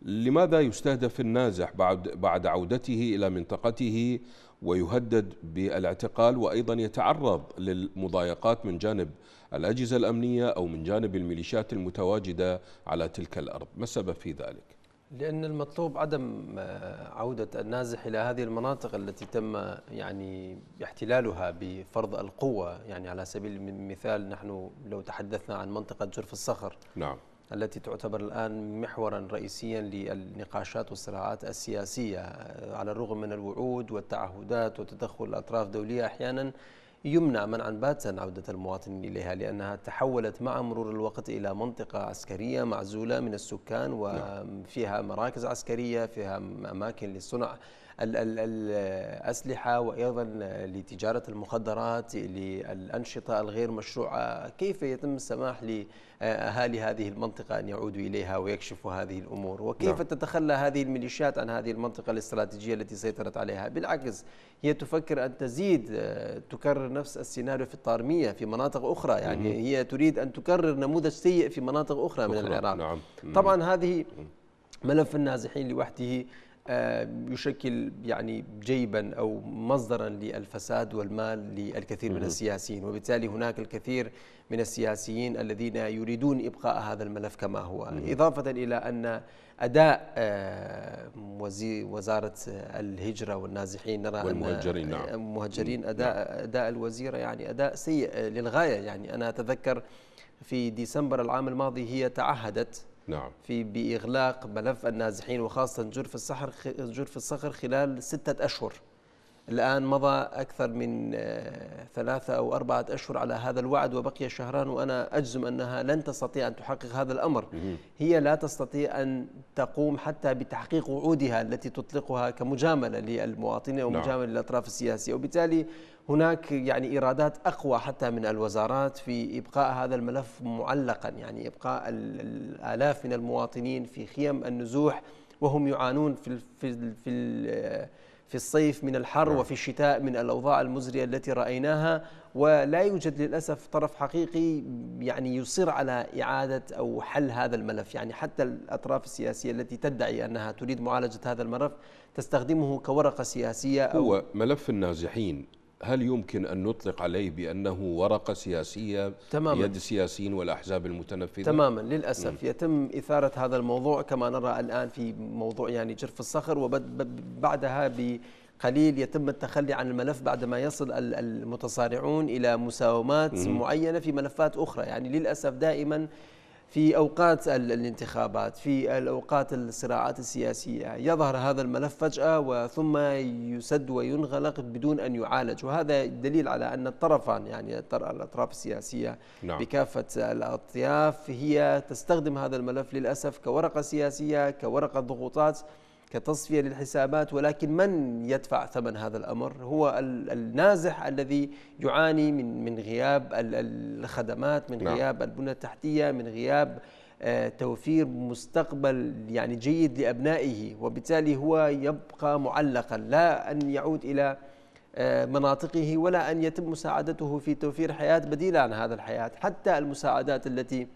Speaker 1: لماذا يستهدف النازح بعد بعد عودته إلى منطقته ويهدد بالاعتقال وأيضا يتعرض للمضايقات من جانب الأجهزة الأمنية أو من جانب الميليشيات المتواجدة على تلك الأرض ما السبب في ذلك؟
Speaker 2: لأن المطلوب عدم آه، عودة النازح إلى هذه المناطق التي تم يعني احتلالها بفرض القوة. يعني على سبيل المثال نحن لو تحدثنا عن منطقة جرف الصخر
Speaker 1: نعم.
Speaker 2: التي تعتبر الآن محورا رئيسيا للنقاشات والصراعات السياسية آه، على الرغم من الوعود والتعهدات وتدخل الأطراف الدولية أحيانا يمنع منعا باتا عودة المواطنين إليها لأنها تحولت مع مرور الوقت إلى منطقة عسكرية معزولة من السكان وفيها مراكز عسكرية فيها أماكن لصنع الأسلحة وأيضا لتجارة المخدرات للأنشطة الغير مشروعة. كيف يتم السماح لأهالي هذه المنطقة أن يعودوا إليها ويكشفوا هذه الأمور. وكيف نعم. تتخلى هذه الميليشيات عن هذه المنطقة الاستراتيجية التي سيطرت عليها؟ بالعكس هي تفكر أن تزيد تكرر نفس السيناريو في الطارمية في مناطق أخرى. يعني هي تريد أن تكرر نموذج سيء في مناطق أخرى, أخرى من العراق. نعم. طبعا هذه ملف النازحين لوحده آه، يشكل يعني جيبا أو مصدرا للفساد والمال للكثير من السياسيين. وبالتالي هناك الكثير من السياسيين الذين يريدون إبقاء هذا الملف كما هو. إضافة إلى أن أداء آه، وزير وزارة الهجرة والنازحين
Speaker 1: نرى والمهجرين نعم.
Speaker 2: المهجرين اداء نعم. أداء الوزيرة يعني أداء سيء للغاية. يعني أنا أتذكر في ديسمبر العام الماضي هي تعهدت نعم. في بإغلاق ملف النازحين وخاصة جرف الصخر جرف الصخر خلال ستة أشهر. الآن مضى أكثر من آه، ثلاثة أو أربعة أشهر على هذا الوعد وبقي شهران وأنا أجزم أنها لن تستطيع أن تحقق هذا الأمر. هي لا تستطيع أن تقوم حتى بتحقيق وعودها التي تطلقها كمجاملة للمواطنين أو نعم. مجاملة للأطراف السياسية. وبالتالي هناك يعني إيرادات أقوى حتى من الوزارات في إبقاء هذا الملف معلقا. يعني إبقاء الآلاف من المواطنين في خيم النزوح وهم يعانون في في في في الصيف من الحر نعم. وفي الشتاء من الأوضاع المزرية التي رأيناها. ولا يوجد للأسف طرف حقيقي يعني يصر على إعادة أو حل هذا الملف. يعني حتى الأطراف السياسية التي تدعي أنها تريد معالجة هذا الملف تستخدمه كورقة سياسية
Speaker 1: أو هو ملف النازحين هل يمكن أن نطلق عليه بأنه ورقة سياسية تماما يد السياسيين والأحزاب المتنفذة
Speaker 2: تماما للأسف م. يتم إثارة هذا الموضوع كما نرى الآن في موضوع يعني جرف الصخر وبعدها بقليل يتم التخلي عن الملف بعدما يصل المتصارعون إلى مساومات م. معينة في ملفات أخرى يعني للأسف دائما في أوقات الانتخابات في الأوقات الصراعات السياسية. يظهر هذا الملف فجأة وثم يسد وينغلق بدون أن يعالج. وهذا دليل على أن الطرفان يعني الأطراف السياسية نعم. بكافة الأطياف هي تستخدم هذا الملف للأسف كورقة سياسية كورقة ضغوطات. كتصفية للحسابات ولكن من يدفع ثمن هذا الأمر هو النازح الذي يعاني من من غياب الخدمات من نعم. غياب البنى التحتية من غياب آه، توفير مستقبل يعني جيد لأبنائه وبالتالي هو يبقى معلقا لا أن يعود إلى آه، مناطقه ولا أن يتم مساعدته في توفير حياة بديلة عن هذا الحياة حتى المساعدات التي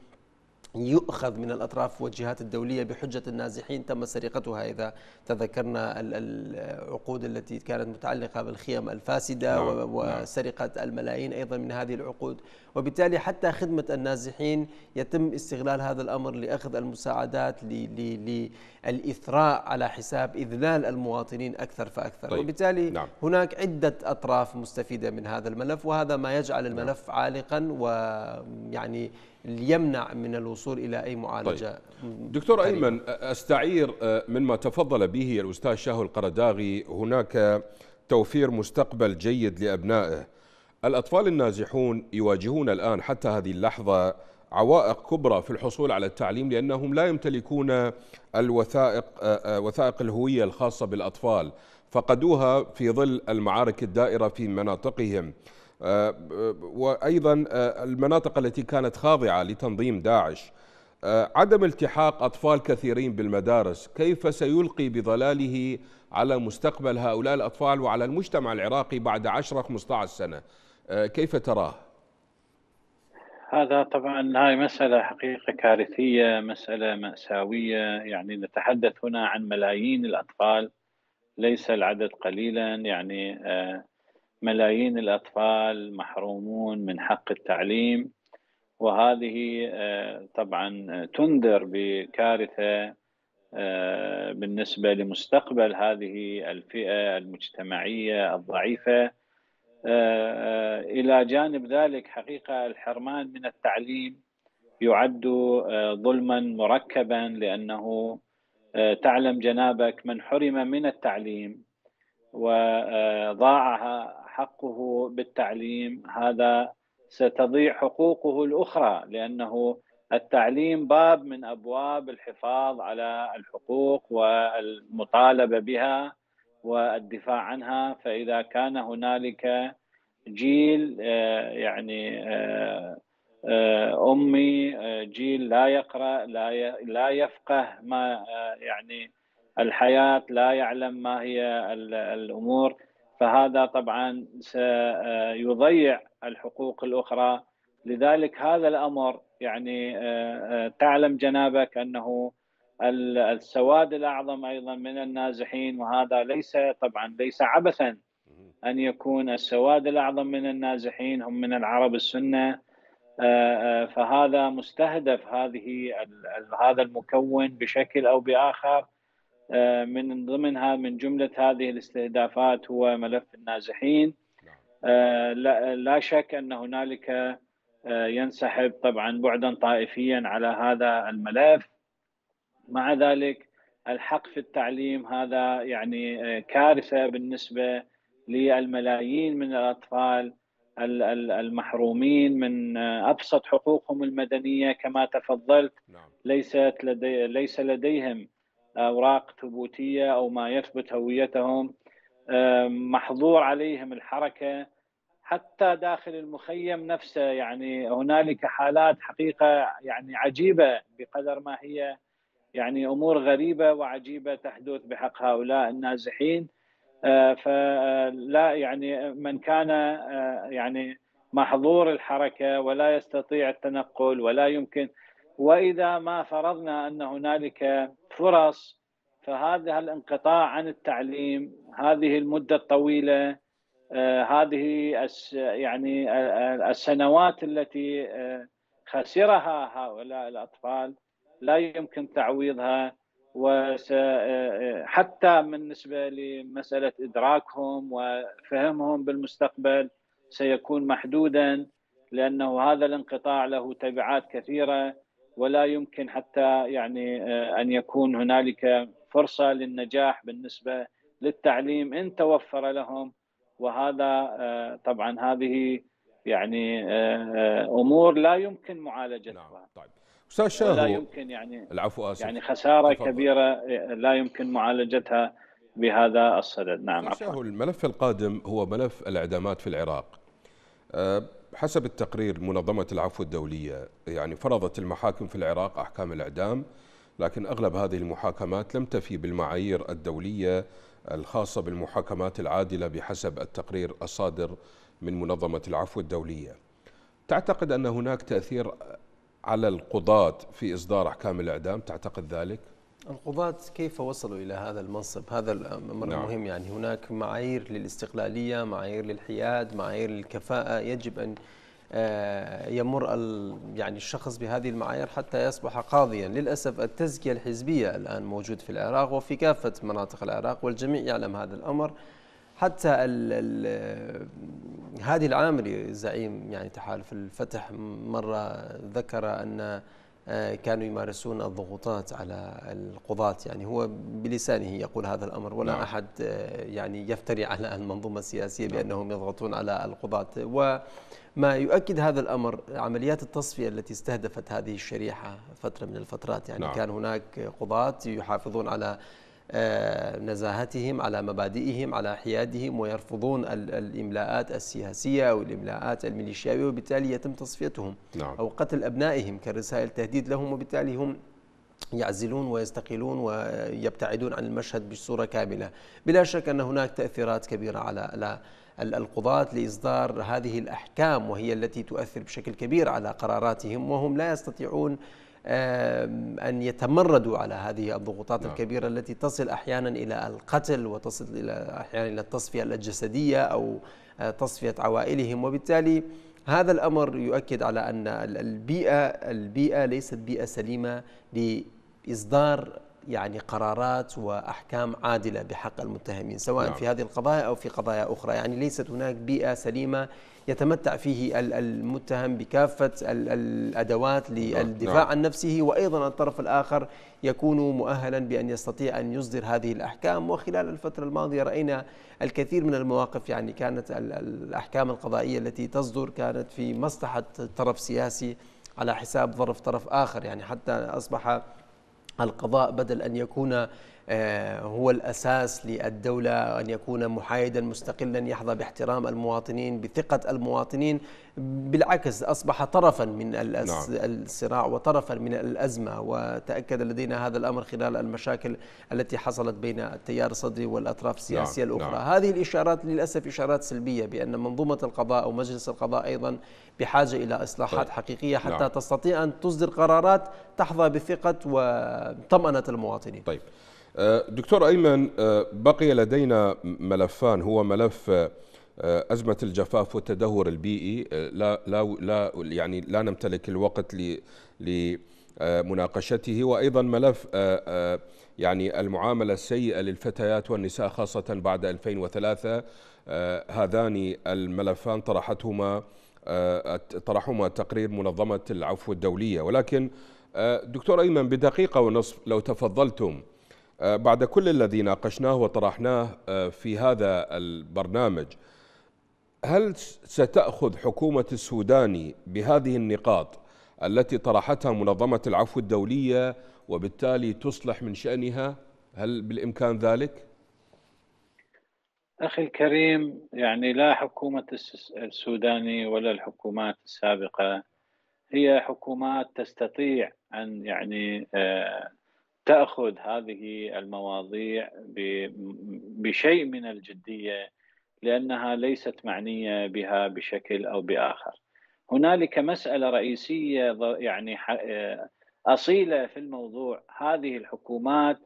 Speaker 2: يؤخذ من الأطراف والجهات الدولية بحجة النازحين تم سرقتها إذا تذكرنا العقود التي كانت متعلقة بالخيم الفاسدة نعم. نعم. وسرقة الملايين أيضا من هذه العقود وبالتالي حتى خدمة النازحين يتم استغلال هذا الأمر لأخذ المساعدات للإثراء على حساب إذلال المواطنين أكثر فأكثر طيب. وبالتالي نعم. هناك عدة أطراف مستفيدة من هذا الملف وهذا ما يجعل الملف نعم. عالقا ويعني ليمنع من الوصول إلى أي معالجة
Speaker 1: طيب. دكتور كريم. أيمن أستعير آه، مما تفضل به الأستاذ شاهو القرداغي هناك توفير مستقبل جيد لأبنائه الأطفال النازحون يواجهون الآن حتى هذه اللحظة عوائق كبرى في الحصول على التعليم لأنهم لا يمتلكون الوثائق آه، آه، وثائق الهوية الخاصة بالأطفال فقدوها في ظل المعارك الدائرة في مناطقهم. آه، وأيضا آه، المناطق التي كانت خاضعة لتنظيم داعش. عدم التحاق أطفال كثيرين بالمدارس كيف سيلقي بظلاله على مستقبل هؤلاء الأطفال وعلى المجتمع العراقي بعد 10 15 سنة؟ كيف تراه؟
Speaker 3: هذا طبعا هاي مسألة حقيقة كارثية مسألة مأساوية. يعني نتحدث هنا عن ملايين الأطفال ليس العدد قليلا. يعني ملايين الأطفال محرومون من حق التعليم. وهذه آه، طبعا تنذر بكارثة آه، بالنسبة لمستقبل هذه الفئة المجتمعية الضعيفة. آه، إلى جانب ذلك حقيقة الحرمان من التعليم يعد ظلما مركبا لأنه تعلم جنابك من حرم من التعليم وضاع حقه بالتعليم. هذا ستضيع حقوقه الأخرى لأنه التعليم باب من أبواب الحفاظ على الحقوق والمطالبة بها. والدفاع عنها فإذا كان هنالك جيل يعني أمي جيل لا يقرأ لا لا يفقه ما يعني الحياة لا يعلم ما هي الأمور. فهذا طبعا سيضيع الحقوق الأخرى. لذلك هذا الأمر يعني آه، آه، تعلم جنابك أنه السواد الأعظم أيضا من النازحين وهذا ليس طبعا ليس عبثا أن يكون السواد الأعظم من النازحين هم من العرب السنة. آه، فهذا مستهدف هذه هذا المكون بشكل أو بآخر. آه، من ضمنها من جملة هذه الاستهدافات هو ملف النازحين. آه، لا شك أن هنالك آه، ينسحب طبعا بعدا طائفيا على هذا الملف. مع ذلك الحق في التعليم هذا يعني كارثة بالنسبة للملايين من الأطفال المحرومين من أبسط حقوقهم المدنية كما تفضلت. نعم. ليست لدي ليس لديهم أوراق ثبوتية أو ما يثبت هويتهم. محظور عليهم الحركة. حتى داخل المخيم نفسه يعني هنالك حالات حقيقة يعني عجيبة بقدر ما هي. يعني أمور غريبة وعجيبة تحدث بحق هؤلاء النازحين. آه، فلا يعني من كان آه، يعني محظور الحركة ولا يستطيع التنقل ولا يمكن. وإذا ما فرضنا أن هنالك فرص فهذا الانقطاع عن التعليم هذه المدة الطويلة آه، هذه يعني السنوات التي خسرها هؤلاء الأطفال لا يمكن تعويضها وحتى بالنسبة لمسألة إدراكهم وفهمهم بالمستقبل سيكون محدودا لأنه هذا الانقطاع له تبعات كثيرة ولا يمكن حتى يعني آه، أن يكون هنالك فرصة للنجاح بالنسبة للتعليم إن توفر لهم وهذا آه، طبعا هذه يعني آه، أمور لا يمكن معالجتها نعم. طيب أستاذ شاهو لا يمكن يعني العفو آسف. يعني خسارة تفضل. كبيرة لا يمكن معالجتها بهذا الصدد. نعم
Speaker 1: شاهو الملف القادم هو ملف الإعدامات في العراق. حسب التقرير منظمة العفو الدولية يعني فرضت المحاكم في العراق أحكام الإعدام لكن أغلب هذه المحاكمات لم تفي بالمعايير الدولية الخاصة بالمحاكمات العادلة بحسب التقرير الصادر من منظمة العفو الدولية. تعتقد أن هناك تأثير على القضاة في إصدار أحكام الإعدام تعتقد ذلك؟
Speaker 2: القضاة كيف وصلوا إلى هذا المنصب هذا الأمر نعم. مهم يعني هناك معايير للاستقلالية معايير للحياد معايير للكفاءة يجب أن آه، يمر يعني الشخص بهذه المعايير حتى يصبح قاضيا للأسف التزكية الحزبية الآن موجود في العراق وفي كافة مناطق العراق والجميع يعلم هذا الأمر حتى ال ال هادي العامري زعيم يعني تحالف الفتح مرة ذكر أن آه، كانوا يمارسون الضغوطات على القضاة يعني هو بلسانه يقول هذا الأمر ولا نعم. أحد آه، يعني يفتري على المنظومة السياسية نعم. بأنهم يضغطون على القضاة وما يؤكد هذا الأمر عمليات التصفية التي استهدفت هذه الشريحة فترة من الفترات يعني نعم. كان هناك قضاة يحافظون على نزاهتهم على مبادئهم على حيادهم ويرفضون الإملاءات السياسية أو الإملاءات الميليشياوية وبالتالي يتم تصفيتهم نعم. أو قتل أبنائهم كرسائل تهديد لهم وبالتالي هم يعزلون ويستقيلون ويبتعدون عن المشهد بصورة كاملة بلا شك أن هناك تأثيرات كبيرة على القضاة لإصدار هذه الأحكام وهي التي تؤثر بشكل كبير على قراراتهم وهم لا يستطيعون أن يتمردوا على هذه الضغوطات نعم. الكبيرة التي تصل أحيانا إلى القتل وتصل إلى أحيانا إلى التصفية الجسدية أو آه، تصفية عوائلهم وبالتالي هذا الأمر يؤكد على أن البيئة البيئة ليست بيئة سليمة لإصدار يعني قرارات وأحكام عادلة بحق المتهمين سواء نعم. في هذه القضايا أو في قضايا أخرى يعني ليست هناك بيئة سليمة يتمتع فيه المتهم بكافة الأدوات نعم، للدفاع نعم. عن نفسه وأيضا الطرف الآخر يكون مؤهلا بأن يستطيع أن يصدر هذه الأحكام. وخلال الفترة الماضية رأينا الكثير من المواقف يعني كانت الأحكام القضائية التي تصدر كانت في مصلحة طرف سياسي على حساب ظرف طرف آخر. يعني حتى أصبح القضاء بدل أن يكون هو الأساس للدولة أن يكون محايدا مستقلا يحظى باحترام المواطنين بثقة المواطنين بالعكس أصبح طرفا من نعم. الصراع وطرفا من الأزمة وتأكد لدينا هذا الأمر خلال المشاكل التي حصلت بين التيار الصدري والأطراف السياسية نعم. الأخرى نعم. هذه الإشارات للأسف إشارات سلبية بأن منظومة القضاء أو مجلس القضاء أيضا بحاجة إلى إصلاحات طيب. حقيقية حتى نعم. تستطيع أن تصدر قرارات تحظى بثقة وطمأنة المواطنين
Speaker 1: طيب دكتور أيمن أه، بقي لدينا ملفان هو ملف أه، أزمة الجفاف والتدهور البيئي لا لا لا يعني لا نمتلك الوقت لمناقشته وأيضا ملف يعني المعاملة السيئة للفتيات والنساء خاصة بعد 2003 هذان الملفان طرحتهما طرحهما تقرير منظمة العفو الدولية. ولكن دكتور أيمن بدقيقة ونصف لو تفضلتم. آه، بعد كل الذي ناقشناه وطرحناه آه، في هذا البرنامج هل ستأخذ حكومة السوداني بهذه النقاط التي طرحتها منظمة العفو الدولية وبالتالي تصلح من شأنها هل بالإمكان ذلك؟
Speaker 3: أخي الكريم يعني لا حكومة السوداني ولا الحكومات السابقة هي حكومات تستطيع أن يعني آه تأخذ هذه المواضيع بشيء من الجدية لأنها ليست معنية بها بشكل أو بآخر. هنالك مسألة رئيسية يعني أصيلة في الموضوع هذه الحكومات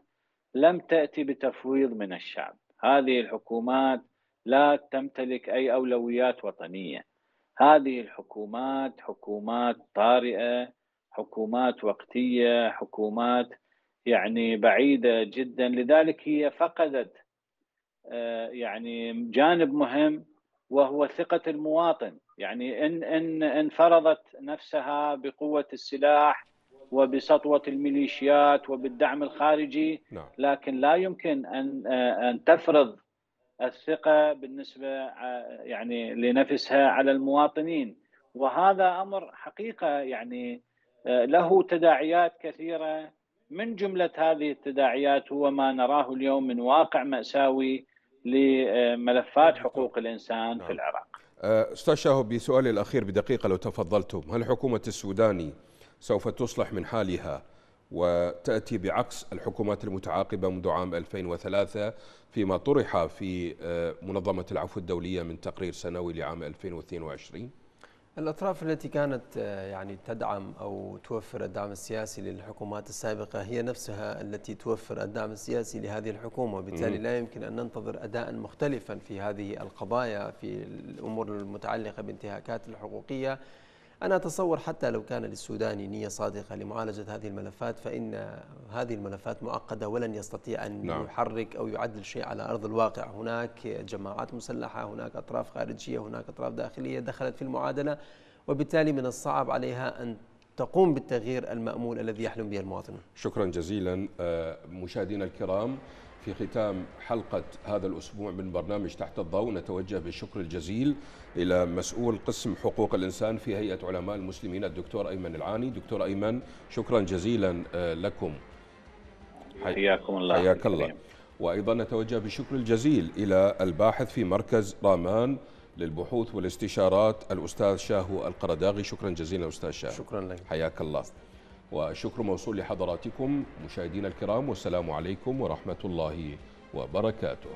Speaker 3: لم تأتي بتفويض من الشعب، هذه الحكومات لا تمتلك أي أولويات وطنية. هذه الحكومات حكومات طارئة، حكومات وقتية، حكومات يعني بعيدة جدا. لذلك هي فقدت آه، يعني جانب مهم وهو ثقة المواطن. يعني إن إن ان فرضت نفسها بقوة السلاح وبسطوة الميليشيات وبالدعم الخارجي نعم. لكن لا يمكن أن آه، أن تفرض الثقة بالنسبة آه، يعني لنفسها على المواطنين. وهذا أمر حقيقة يعني له تداعيات كثيرة من جملة هذه التداعيات هو ما نراه اليوم من واقع مأساوي لملفات حقوق الإنسان في نعم. العراق.
Speaker 1: أه، أستاذ شاهو بسؤالي الأخير بدقيقة لو تفضلتم. هل حكومة السوداني سوف تصلح من حالها وتأتي بعكس الحكومات المتعاقبة منذ عام 2003 فيما طرح في أه، منظمة العفو الدولية من تقرير سنوي لعام 2022
Speaker 2: الأطراف التي كانت آه، يعني تدعم أو توفر الدعم السياسي للحكومات السابقة هي نفسها التي توفر الدعم السياسي لهذه الحكومة. وبالتالي لا يمكن أن ننتظر أداء مختلفا في هذه القضايا في الأمور المتعلقة بانتهاكات الحقوقية أنا أتصور حتى لو كان للسوداني نية صادقة لمعالجة هذه الملفات فإن هذه الملفات معقدة ولن يستطيع أن نعم. يحرك أو يعدل شيء على أرض الواقع. هناك جماعات مسلحة هناك أطراف خارجية هناك أطراف داخلية دخلت في المعادلة وبالتالي من الصعب عليها أن تقوم بالتغيير المأمول الذي يحلم به المواطن
Speaker 1: شكرا جزيلا. آه، مشاهدينا الكرام في ختام حلقة هذا الأسبوع من برنامج تحت الضوء. نتوجه بالشكر الجزيل إلى مسؤول قسم حقوق الإنسان في هيئة علماء المسلمين الدكتور أيمن العاني. دكتور أيمن شكرا جزيلا آه، لكم.
Speaker 3: حياكم الله.
Speaker 1: حياك الله. وأيضا نتوجه بالشكر الجزيل إلى الباحث في مركز رامان للبحوث والاستشارات الأستاذ شاهو القرداغي. شكرا جزيلا أستاذ شاهو.
Speaker 2: شكرا لك.
Speaker 1: حياك الله. وشكر موصول لحضراتكم مشاهدينا الكرام والسلام عليكم ورحمة الله وبركاته.